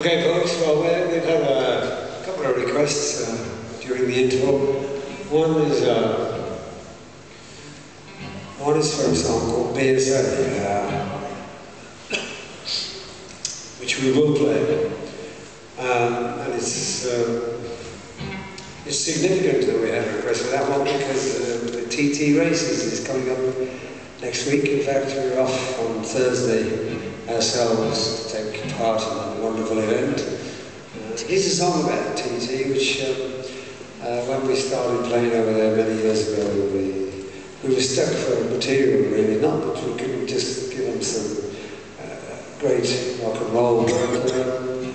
Okay, folks, well, we- we've had a couple of requests uh, during the interval. One is, uh, one is for a song called BSA, uh, which we will play. Um, and it's, uh, it's significant that we have a request for that one because the TT races is coming up next week. In fact, we're off on Thursday ourselves to take part in wonderful event. Uh, here's a song about TT, which um, uh, when we started playing over there many years ago, we, we were stuck for material really, not that we couldn't just give them some uh, great rock and roll, but um,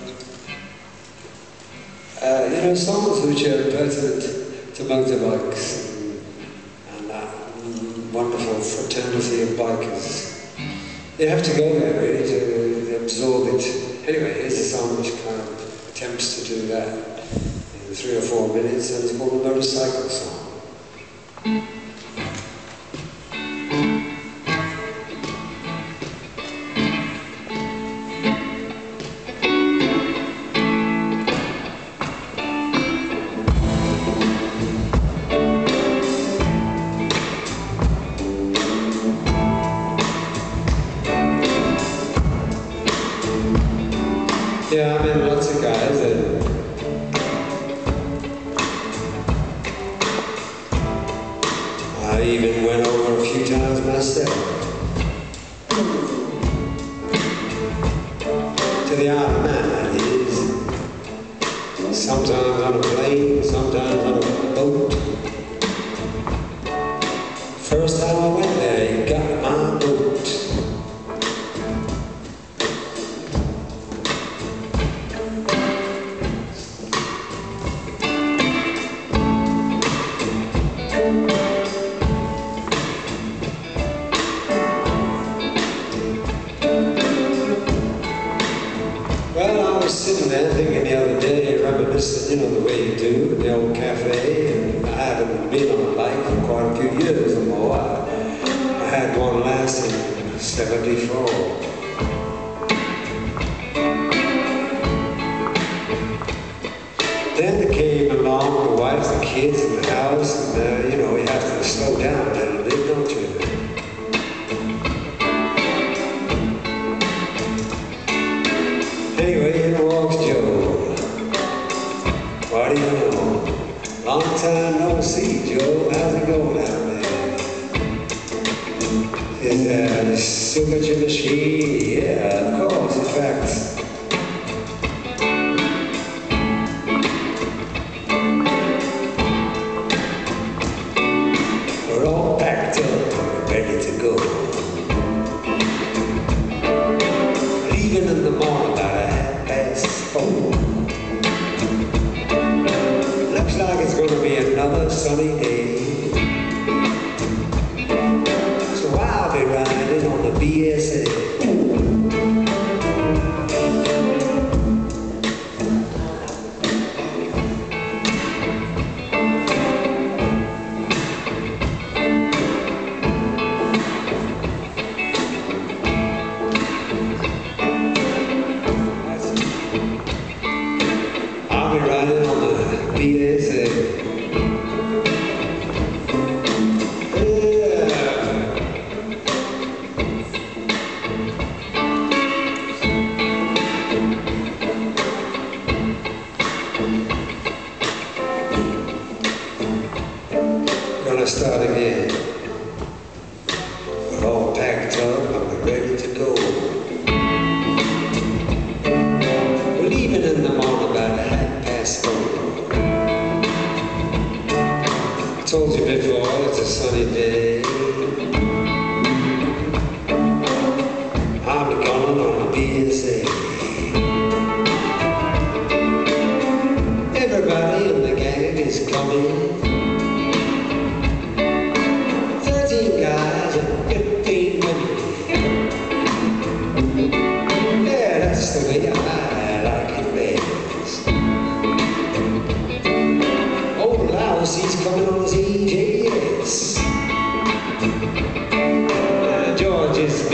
uh, you know, songs which are pertinent to motorbikes and, and that wonderful fraternity of bikers. You have to go there really to absorb it. Anyway, here's a song which kind of attempts to do that in three or four minutes, and it's called a motorcycle song. Yeah, I met lots of guys and I even went over a few times myself. To the of Man, that is. Sometimes on a plane, sometimes on a boat. First time I went there, he got my in the old cafe, and I haven't been on a bike for quite a few years or more. I, had one last in 74. Then came along the wife, the kids, and the house, and uh, you know, you have to slow down Is that a signature machine? Yeah, of course. In fact, we're all packed up, ready to go. Leaving in the morning about a half past four. Looks like it's gonna be another sunny day. The BSA. Yeah. Gonna told you before, it's a sunny day.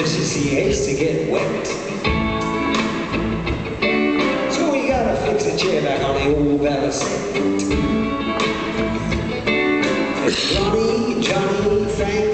Mrs. CH to get wet. So we gotta fix a chair back on the old balance. Johnny, Johnny, Frank,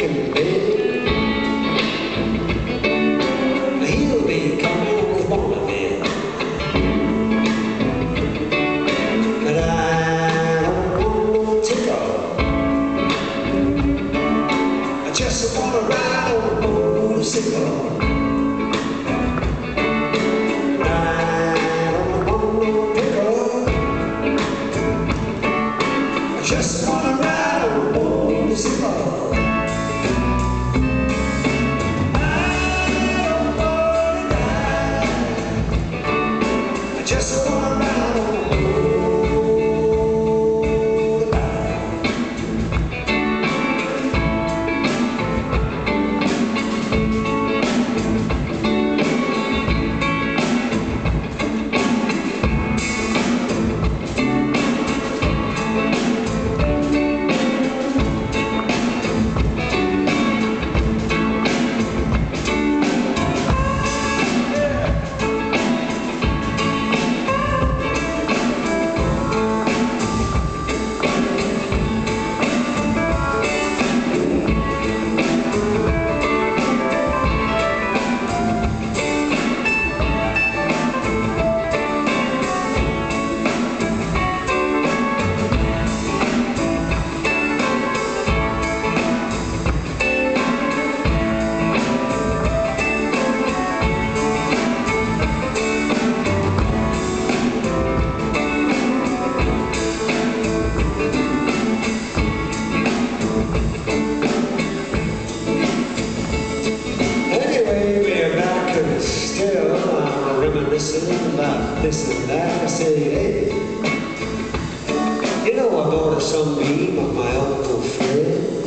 this and that. I say, hey, you know I bought a sunbeam of my Uncle Fred.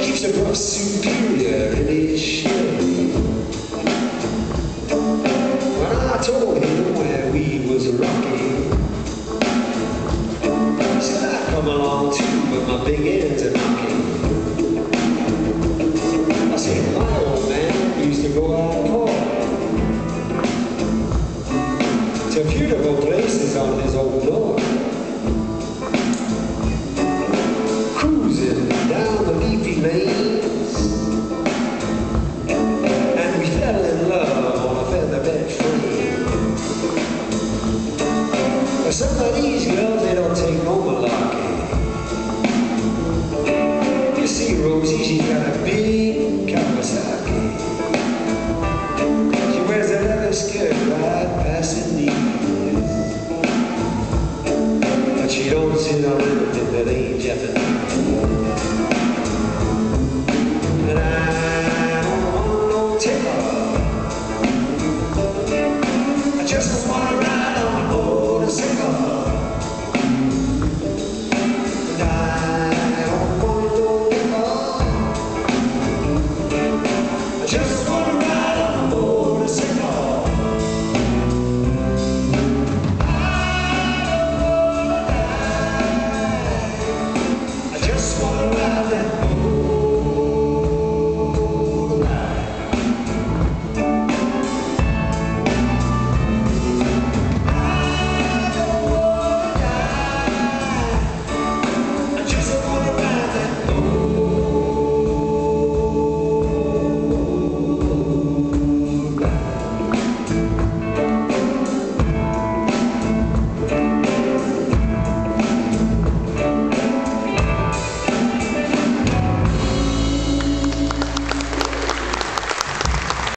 Keeps a Brough Superior in his shed. When I told him where we was rocking, he said I'd come along too, but my big ends beautiful places on his old north. Cruising down the leafy lanes. And we fell in love on a featherbed frame. But some girls, She don't see around in the rain, Jeff.